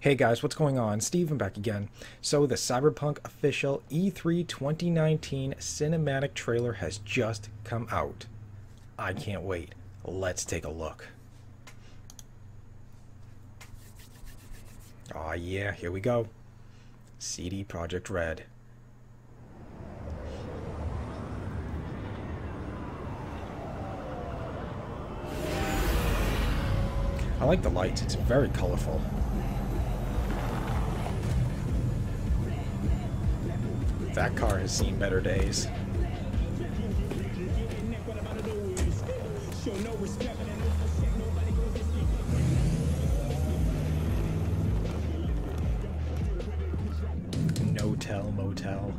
Hey guys, what's going on? Steven back again. So, the Cyberpunk official E E3 2019 cinematic trailer has just come out. I can't wait. Let's take a look. Aw, yeah, here we go. CD Projekt Red. I like the lights, it's very colorful. That car has seen better days. No tell motel.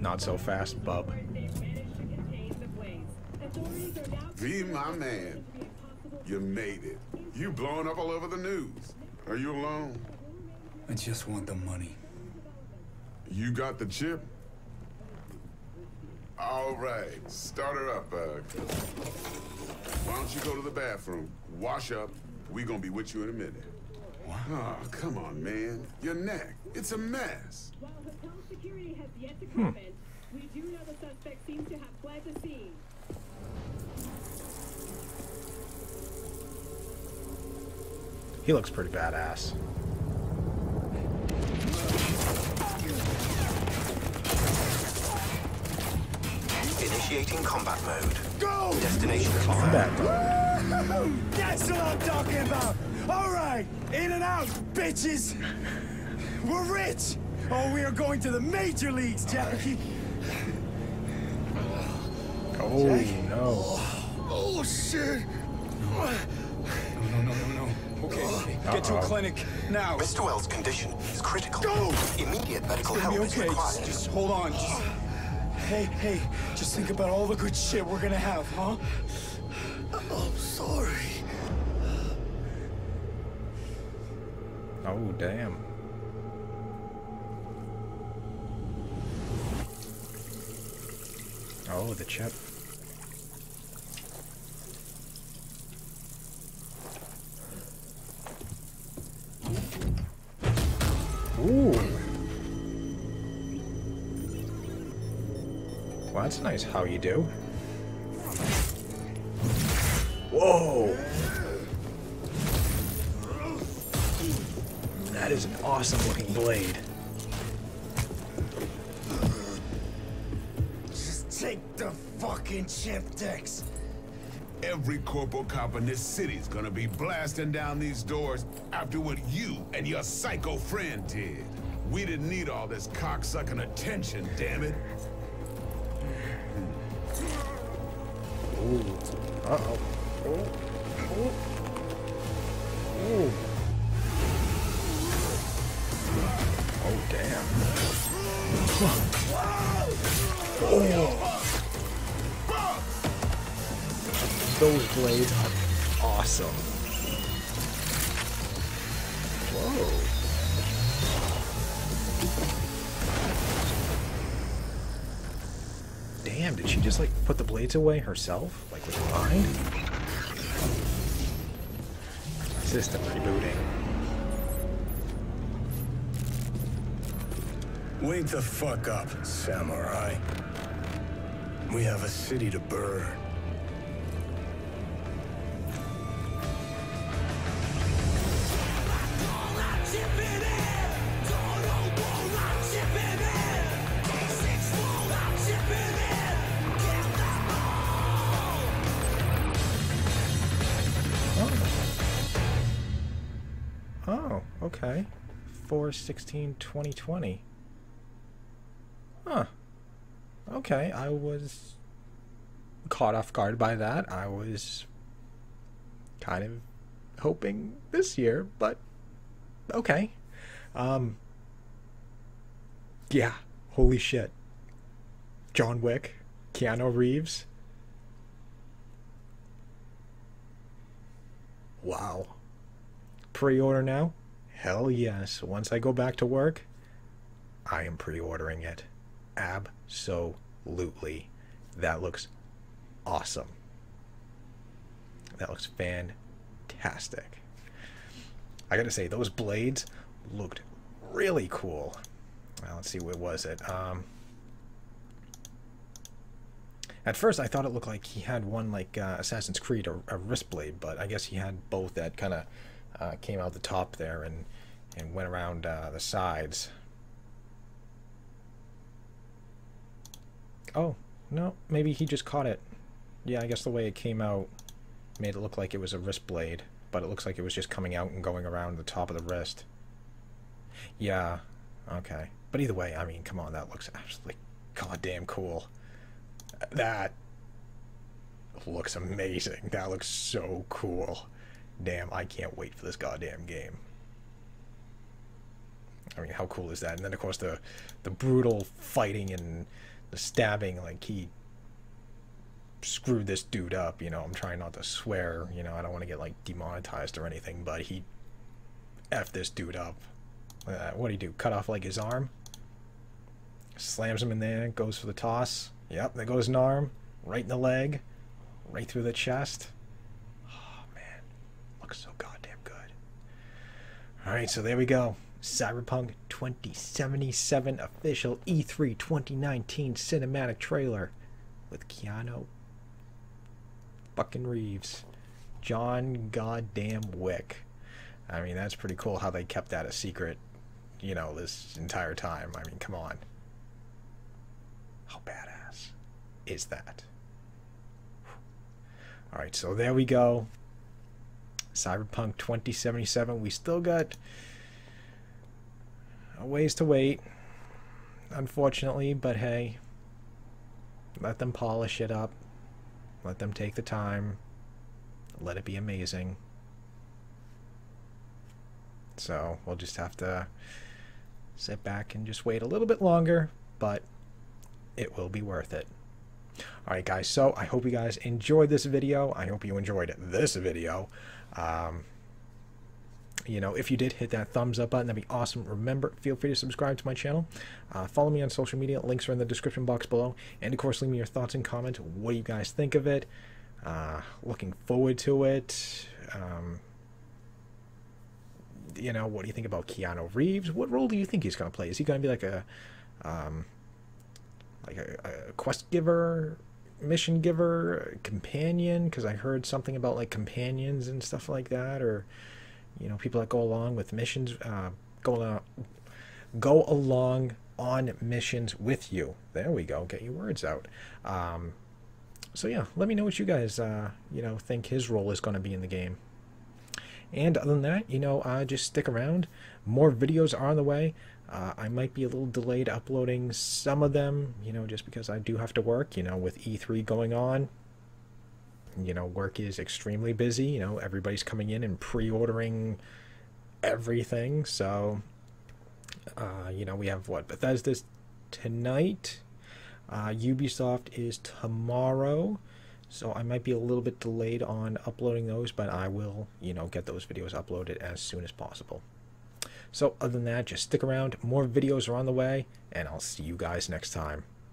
Not so fast, bub. V, my man. You made it. You blowing up all over the news. Are you alone? I just want the money. You got the chip? All right, start her up, Bug. Why don't you go to the bathroom, wash up? We gonna be with you in a minute. What? Oh, come on, man. Your neck. It's a mess. While hotel security has yet to hmm. comment, we do know the suspect seems to have fled the scene. He looks pretty badass. Initiating combat mode. Go! Destination tomorrow. Combat. That's what I'm talking about! Alright! In and out, bitches! We're rich! Oh, we are going to the major leagues, Jackie! Oh no. Oh, shit! Okay, okay. Get to a clinic now. Mr. Welles' condition is critical. Go! Immediate medical help gonna is okay. required. Just, just hold on. Just... Hey, hey, just think about all the good shit we're gonna have, huh? I'm sorry. Oh damn. Oh, the chip. Well, that's nice. How you do? Whoa. That is an awesome looking blade. Just take the fucking chip, Dex. Every corporal cop in this city's gonna be blasting down these doors after what you and your psycho friend did. We didn't need all this cocksucking attention, damn it. Oh. Damn. Those blades are awesome. Whoa. Damn, did she just like put the blades away herself? Like with her mind? System rebooting. Wake the fuck up, samurai. We have a city to burn. Oh, okay. 4 16 2020. Huh. Okay, I was caught off guard by that. I was kind of hoping this year, but okay. Um Yeah, holy shit. John Wick, Keanu Reeves. Wow. Pre-order now? Hell yes. Once I go back to work, I am pre-ordering it. Absolutely. That looks awesome. That looks fantastic. I gotta say, those blades looked really cool. Well, let's see, what was it? Um, at first, I thought it looked like he had one like uh, Assassin's Creed, or a wrist blade, but I guess he had both that kind of uh, came out the top there and and went around uh, the sides. Oh, no, maybe he just caught it. Yeah, I guess the way it came out made it look like it was a wrist blade, but it looks like it was just coming out and going around the top of the wrist. Yeah, okay. But either way, I mean, come on, that looks absolutely goddamn cool. That looks amazing. That looks so cool. Damn, I can't wait for this goddamn game. I mean, how cool is that? And then, of course, the the brutal fighting and the stabbing, like he screwed this dude up. You know, I'm trying not to swear. You know, I don't want to get like demonetized or anything, but he f this dude up. Uh, what do you do? Cut off like his arm? Slams him in there. Goes for the toss. Yep, there goes an arm. Right in the leg. Right through the chest. Oh man, looks so goddamn good. All right, so there we go. Cyberpunk 2077 official E E3 2019 cinematic trailer with Keanu fucking Reeves. John goddamn Wick. I mean, that's pretty cool how they kept that a secret, you know, this entire time. I mean, come on. How badass is that? All right, so there we go. Cyberpunk 2077. We still got a ways to wait, unfortunately, but hey, let them polish it up. Let them take the time. Let it be amazing. So we'll just have to sit back and just wait a little bit longer, but it will be worth it. Alright guys, so I hope you guys enjoyed this video. I hope you enjoyed this video. Um, you know, if you did hit that thumbs up button, that'd be awesome. Remember, feel free to subscribe to my channel. Uh, follow me on social media. Links are in the description box below. And of course, leave me your thoughts and comments. What do you guys think of it? Uh, looking forward to it. Um, you know, what do you think about Keanu Reeves? What role do you think he's going to play? Is he going to be like a, um, like a, a quest giver, mission giver, companion? Because I heard something about like companions and stuff like that, or you know, people that go along with missions, uh, go along, go along on missions with you. There we go. Get your words out. Um, so yeah, let me know what you guys, uh, you know, think his role is going to be in the game. And other than that, you know, uh, just stick around. More videos are on the way. Uh, I might be a little delayed uploading some of them, you know, just because I do have to work, you know, with E3 going on. You know, work is extremely busy. You know, everybody's coming in and pre ordering everything. So, uh, you know, we have what? Bethesda's tonight. Uh, Ubisoft is tomorrow. So I might be a little bit delayed on uploading those, but I will, you know, get those videos uploaded as soon as possible. So other than that, just stick around. More videos are on the way, and I'll see you guys next time.